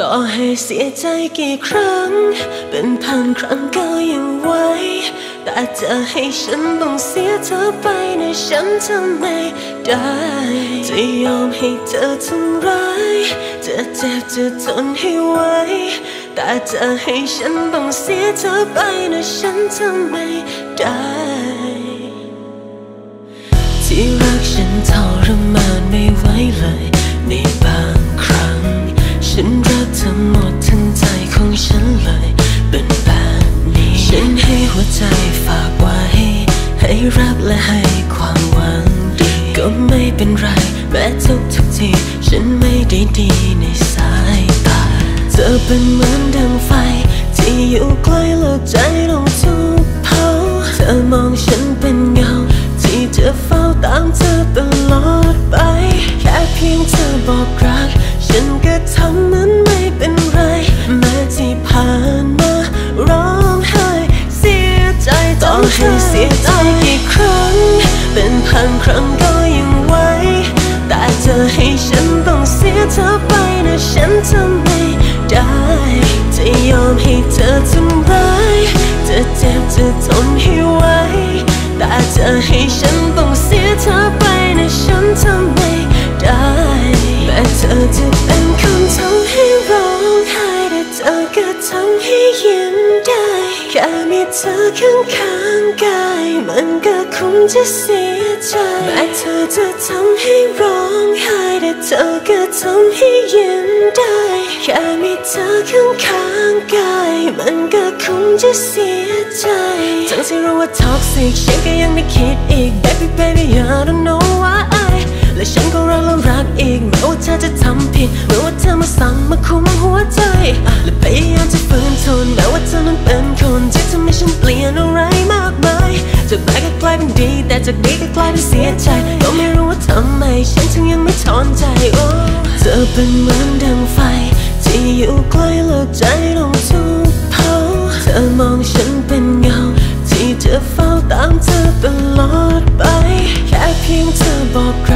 ต่อให้เสียใจกี่ครั้ง เป็นพันครั้งก็ยังไหวแต่จะให้ฉันต้องเสียเธอไปในะฉันทำไม่ได้ จะยอมให้เธอทำร้าย จะเจ็บจะทนให้ไหวแต่จะให้ฉันต้องเสียเธอไปในะฉันทำไม่ได้ ที่รักฉันทรมานไม่ไหวเลยใน รักและให้ความหวังดีก็ไม่เป็นไร แม้ทุกทุกที ฉันไม่ได้ดีในสายตา เธอเป็นเหมือนดังไฟ ที่อยู่ใกล้แล้วใจลงทุกเผา เธอมองฉันเป็นเงา ที่จะเฝ้าตามเธอตลอดไป แค่เพียงเธอบอกรัก ฉันก็ทำเหมือนไม่เป็นไร แม้ที่ผ่านมาร้องไห้เสียใจต่อให้เสียใจ ห่างครั้งก็ยังไหวแต่เธอให้ฉันต้องเสียเธอไปนะฉันทำไม่ได้จะยอมให้เธอทำร้ายจะเจ็บจะทนให้ไหวแต่เธอให้ฉันต้องเสียเธอไปำให้ยิ้มได้ แค่มีเธอข้างข้างกาย มันก็คงจะเสียใจแม้เธอจะทำให้ร้องไห้แต่เธอก็ทำให้ยิ้มได้ แค่มีเธอข้างข้างกาย มันก็คงจะเสียใจทั้งที่รู้ว่า toxic ฉันก็ยังไม่คิดอีก baby baby I don't know why และฉันก็รักและรักอีกแม้ว่าเธอจะทำผิดแม้ว่าเธอมาสั่งมาคุมหัวใจและพยายามจะฝืนทนแม้ว่าเธอนั้นเป็นคนที่ทำให้ฉันเปลี่ยนอะไรมากมายจากร้ายก็กลายเป็นดี แต่จากดีก็กลายเป็นเสียใจก็ไม่รู้ว่าทำไมฉันถึงยังไม่ถอนใจโอ้เธอเป็นเหมือนดังไฟ ที่อยู่ใกล้แล้วใจลงทุกเผาเธอมองฉันเป็นเงาที่จะเฝ้าตามเธอตลอดไป แค่เพียงเธอบอก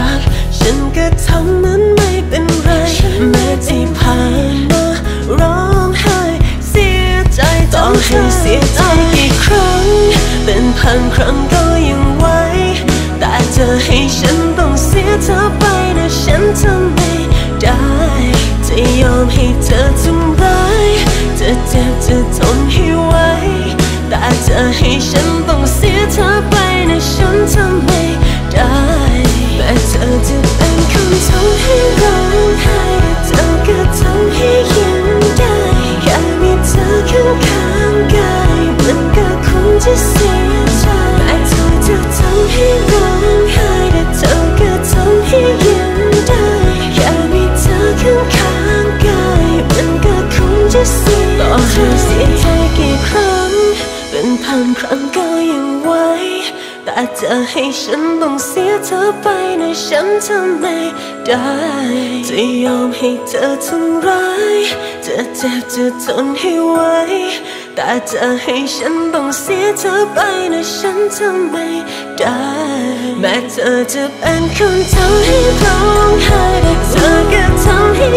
รั้งก็ยังไหวแต่จะให้ฉันต้องเสียเธอไปนะฉันทำไม่ได้ จะยอมให้เธอทำร้ายจะเจ็บจะทนให้ไหวแต่จะให้ฉันต้องเสียเธอ แต่จะให้ฉันต้องเสียเธอไปนะฉันทำไม่ได้ จะยอมให้เธอทำร้าย จะเจ็บจะทนให้ไหวแต่จะให้ฉันต้องเสียเธอไปนะฉันทำไม่ได้ แม้เธอจะเป็นคนทำให้ร้องไห้แต่เธอก็ทำให้